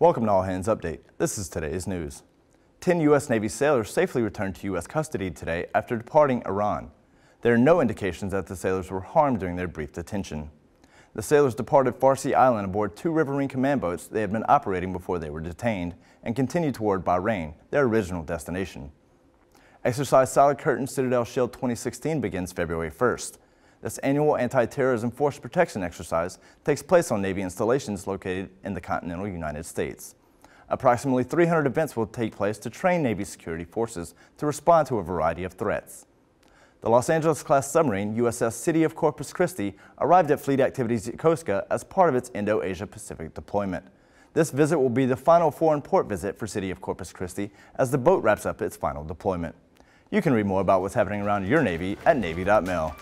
Welcome to All Hands Update. This is today's news. Ten U.S. Navy sailors safely returned to U.S. custody today after departing Iran. There are no indications that the sailors were harmed during their brief detention. The sailors departed Farsi Island aboard two Riverine command boats they had been operating before they were detained and continued toward Bahrain, their original destination. Exercise Solid Curtain Citadel Shield 2016 begins February 1st. This annual anti-terrorism force protection exercise takes place on Navy installations located in the continental United States. Approximately 300 events will take place to train Navy security forces to respond to a variety of threats. The Los Angeles-class submarine USS City of Corpus Christi arrived at Fleet Activities Yokosuka as part of its Indo-Asia Pacific deployment. This visit will be the final foreign port visit for City of Corpus Christi as the boat wraps up its final deployment. You can read more about what's happening around your Navy at Navy.mil.